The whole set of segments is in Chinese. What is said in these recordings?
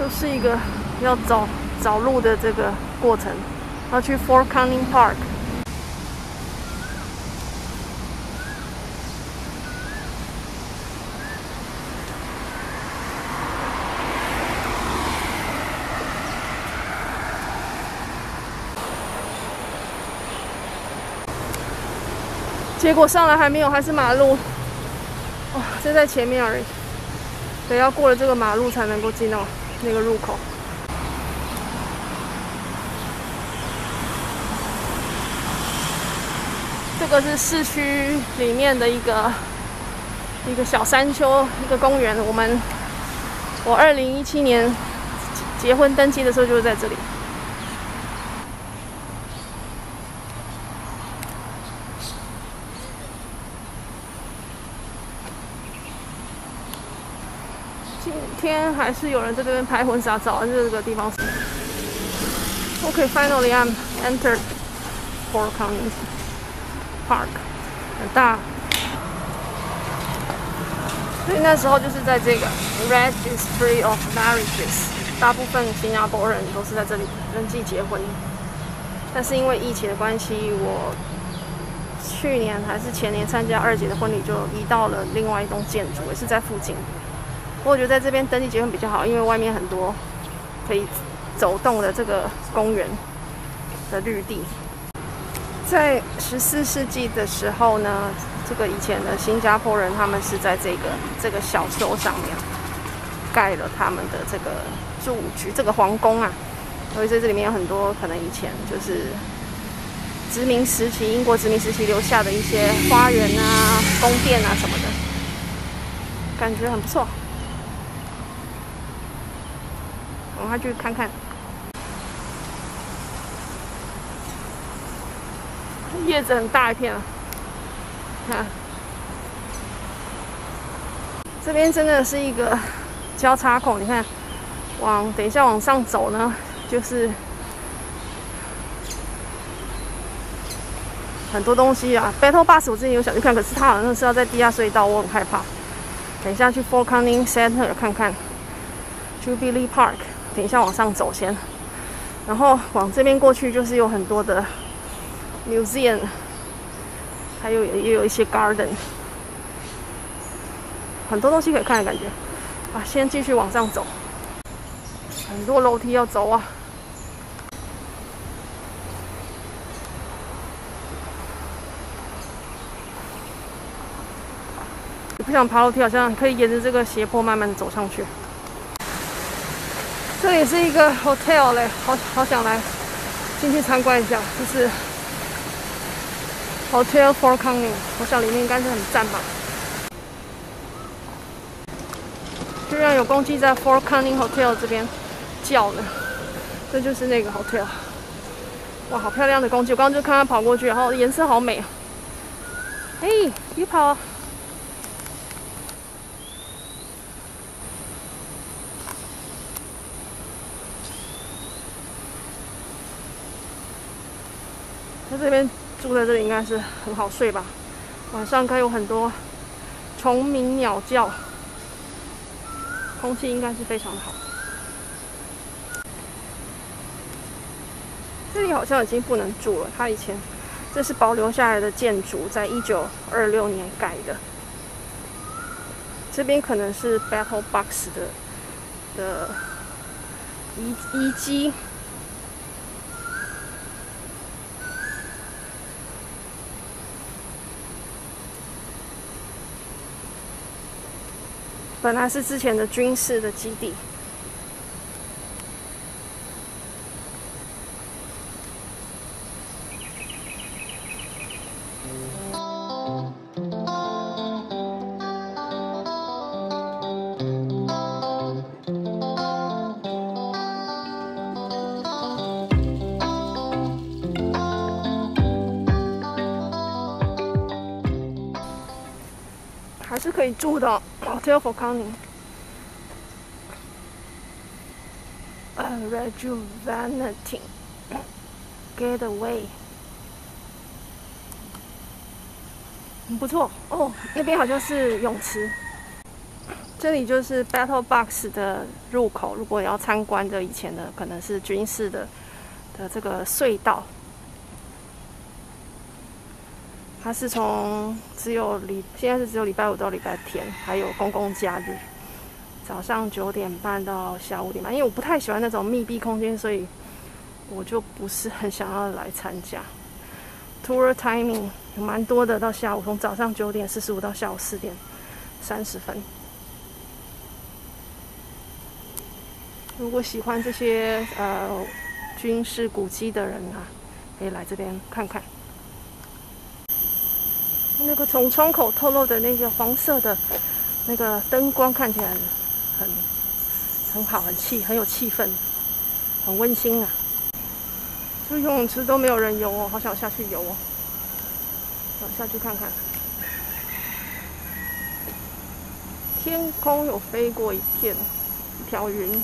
就是一个要找找路的这个过程。要去 Fort Canning Park。结果上来还没有，还是马路。哇，就在前面而已，得要过了这个马路才能够进到那个入口。这个是市区里面的一个一个小山丘，一个公园。我们我二零一七年结婚登记的时候就是在这里。天还是有人在这边拍婚纱照，就是这个地方。Okay, finally I'm entered for Canning Park，很大。所以那时候就是在这个 Registry of Marriages，大部分新加坡人都是在这里登记结婚。但是因为疫情的关系，我去年还是前年参加二姐的婚礼，就移到了另外一栋建筑，也是在附近。我觉得在这边登记结婚比较好，因为外面很多可以走动的这个公园的绿地。在十四世纪的时候呢，这个以前的新加坡人他们是在这个这个小丘上面盖了他们的这个住居，这个皇宫啊。所以在这里面有很多可能以前就是殖民时期英国殖民时期留下的一些花园啊、宫殿啊什么的，感觉很不错。我们去看看，叶子很大一片啊！看，这边真的是一个交叉口。你看，往等一下往上走呢，就是很多东西啊。Battle Bus 我之前有想去看，可是它好像是要在地下隧道，我很害怕。等一下去 Fort Canning Center 看看，Jubilee Park。等一下，往上走先，然后往这边过去就是有很多的 museum，还有也有一些 garden，很多东西可以看的感觉。啊，先继续往上走，很多楼梯要走啊。不想爬楼梯，好像可以沿着这个斜坡慢慢走上去。这也是一个 hotel 嘞，好好想来进去参观一下，就是 Hotel for cunning，我想里面应该是很赞吧。居然有公鸡在 Fort Canning Hotel 这边叫呢，这就是那个 hotel。哇，好漂亮的公鸡！我刚刚就看它跑过去，然后颜色好美啊。哎，别跑！这边住在这里应该是很好睡吧？晚上该有很多虫鸣鸟叫，空气应该是非常好。这里好像已经不能住了，它以前这是保留下来的建筑，在一九二六年盖的。这边可能是 Battle Box 的的遗遗迹。本来是之前的军事的基地。是可以住的，Hotel Fort Canning。呃，Rejuvenating Getaway，很不错哦。那边好像是泳池。这里就是 Battle Box 的入口。如果要参观的以前的可能是军事的的这个隧道，它是从只有礼现在是只有礼拜五到礼拜天，还有公共假日，早上九点半到下午五点半。因为我不太喜欢那种密闭空间，所以我就不是很想要来参加。Tour timing 有蛮多的，到下午从早上九点四十五到下午四点三十分。如果喜欢这些呃军事古迹的人啊，可以来这边看看。那个从窗口透露的那个黄色的那个灯光，看起来很很好，很气，很有气氛，很温馨啊。这游泳池都没有人游哦，好想下去游哦，想下去看看。天空有飞过一片一条云。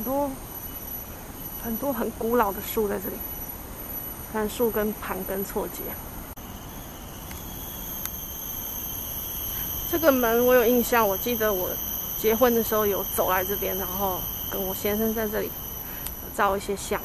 很多很多很古老的树在这里，看树根盘根错节。这个门我有印象，我记得我结婚的时候有走来这边，然后跟我先生在这里照一些相。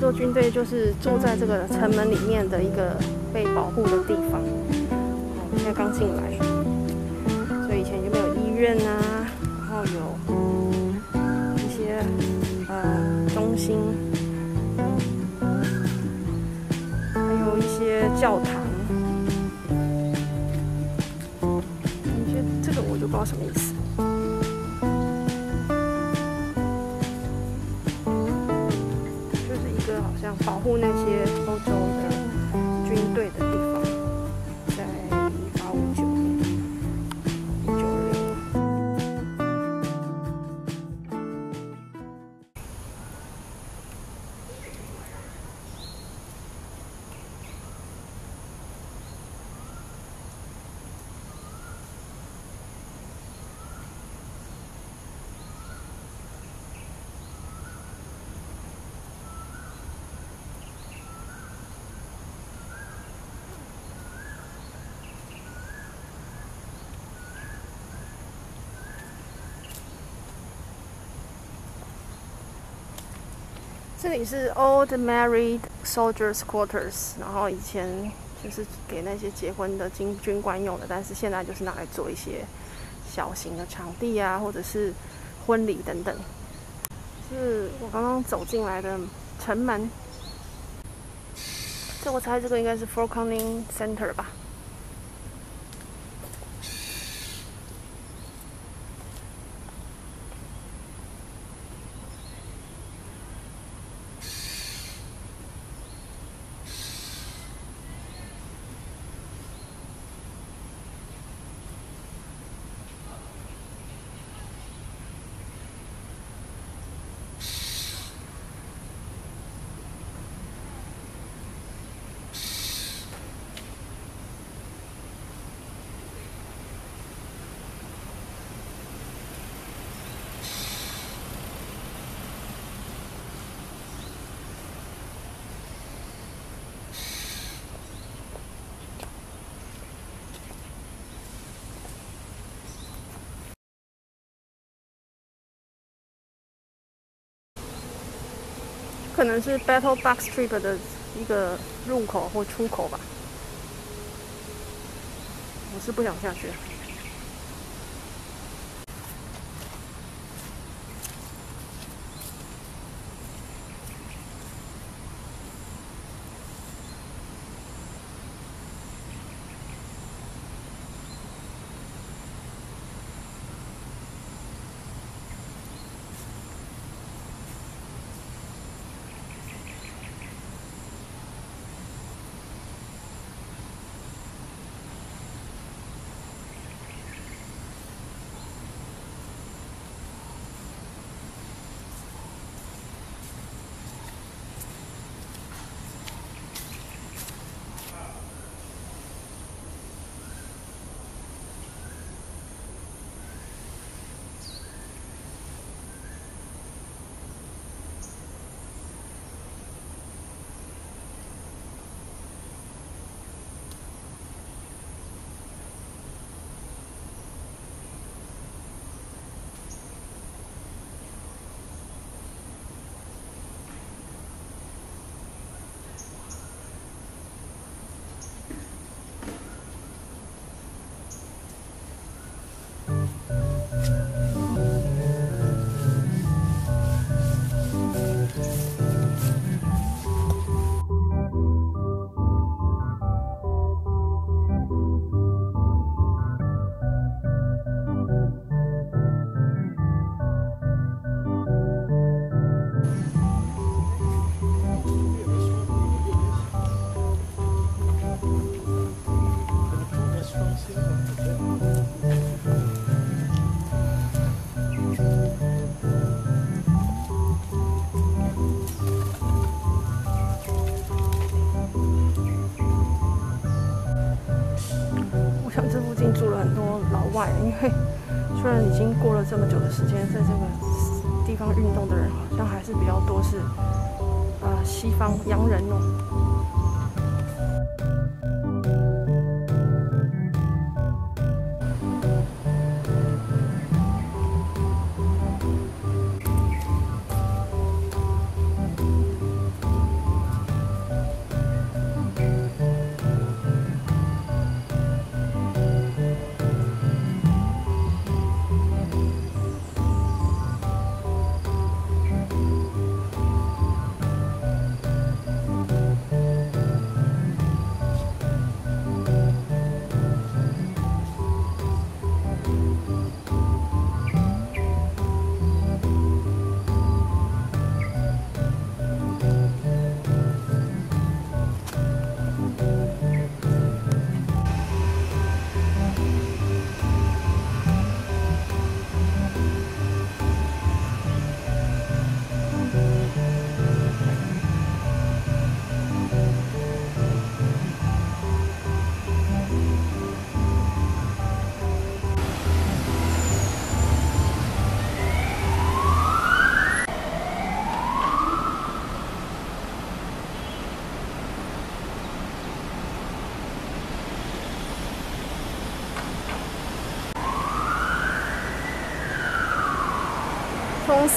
欧洲军队就是住在这个城门里面的一个被保护的地方。我现在刚进来，所以以前就没有医院啊，然后有一些呃中心，还有一些教堂。一些这个我就不知道什么意思。保这里是 Old Married Soldiers Quarters，然后以前就是给那些结婚的军军官用的，但是现在就是拿来做一些小型的场地啊，或者是婚礼等等。是我刚刚走进来的城门，这我猜这个应该是 f o r c o n i n g Center 吧。可能是 Battle Box Trip 的一个入口或出口吧，我是不想下去。因为虽然已经过了这么久的时间，在这个地方运动的人好像还是比较多，是呃西方洋人哦。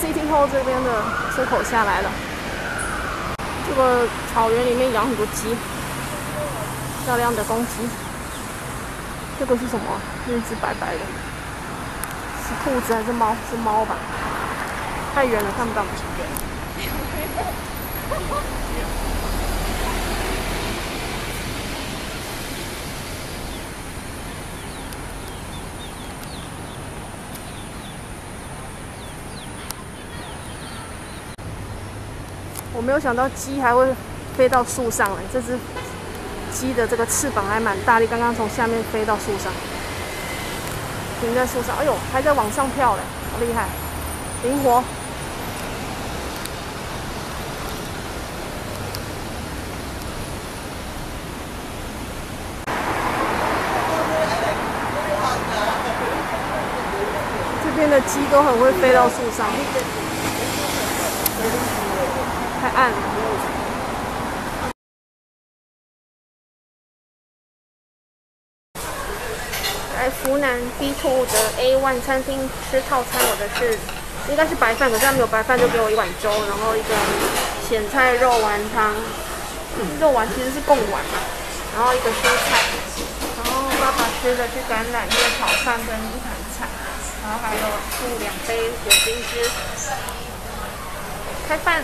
City Hall 这边的出口下来了。这个草原里面养很多鸡，漂亮的公鸡。这个是什么？一只白白的，是兔子还是猫？是猫吧？太远了，看不到。没有想到鸡还会飞到树上来，这只鸡的这个翅膀还蛮大力，刚刚从下面飞到树上，停在树上，哎呦，还在往上跳嘞，好厉害，灵活。这边的鸡都很会飞到树上。太暗了。来湖南 B Two 的 A One 餐厅吃套餐，我的是应该是白饭，可是他没有白饭，就给我一碗粥，然后一个咸菜肉丸汤，肉丸其实是贡丸嘛，然后一个蔬菜，然后爸爸吃的是橄榄叶炒饭跟一盘菜，然后还有附两杯果汁，开饭。